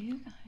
you guys.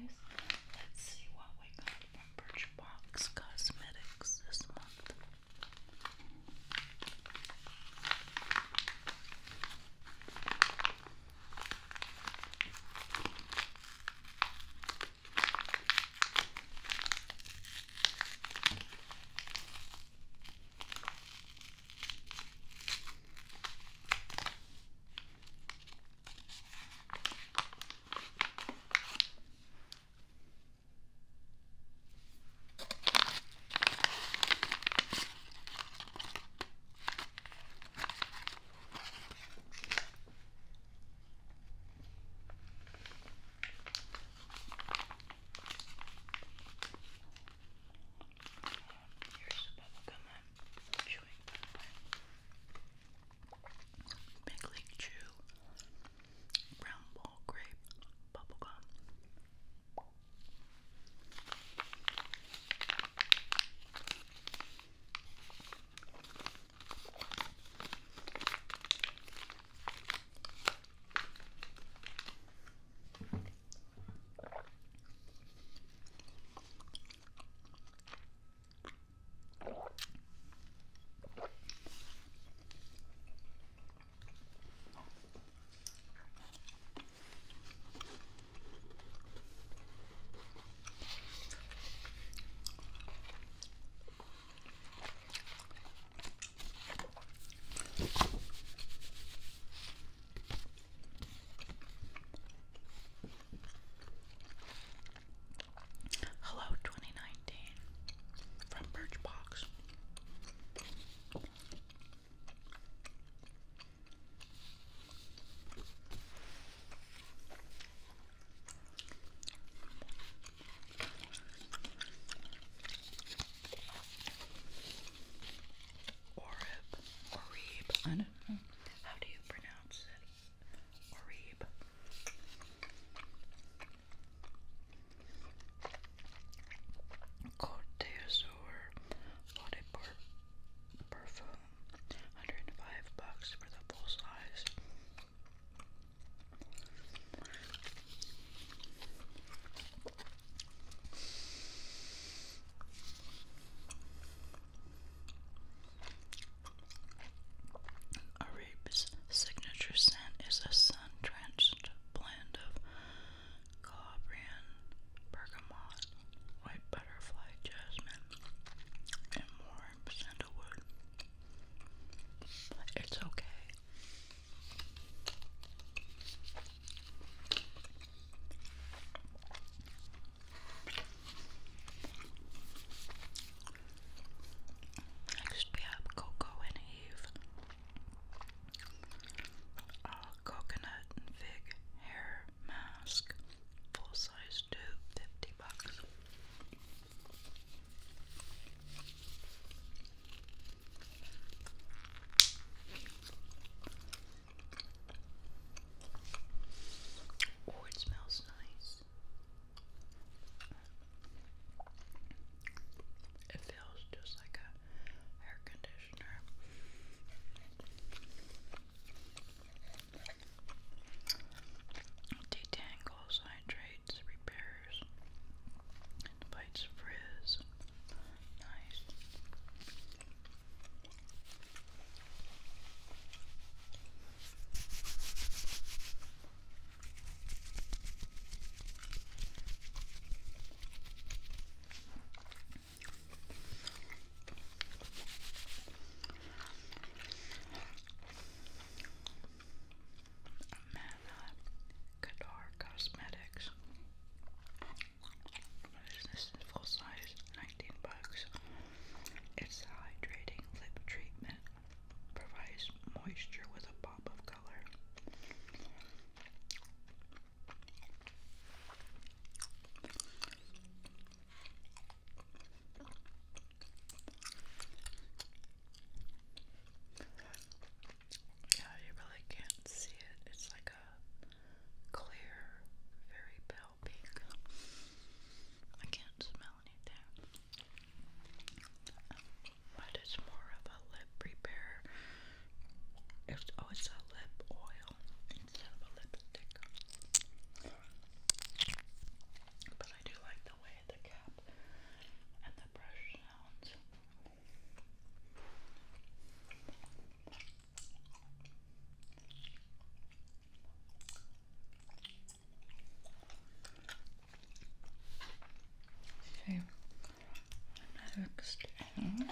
Next. Mm-hmm.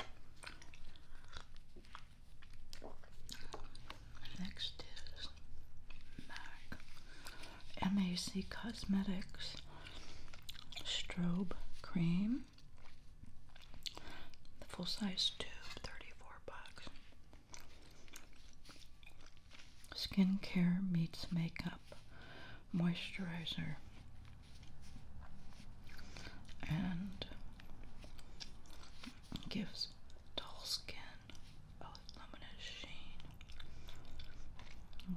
Next is MAC, MAC Cosmetics Strobe Cream. The full size tube, 34 bucks. Skincare meets makeup moisturizer. Gives dull skin oh, a luminous sheen.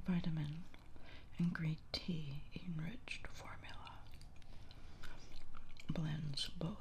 Vitamin and green tea enriched formula blends both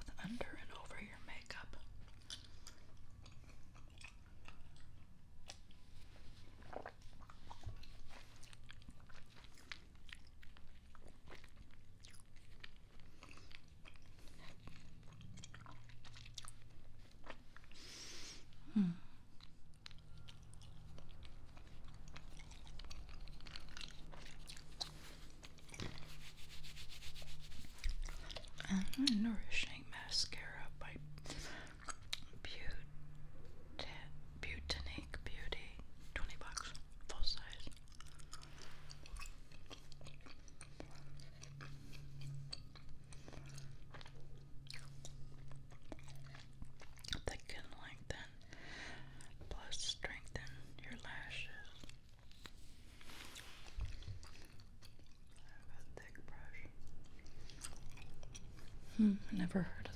Hmm, never heard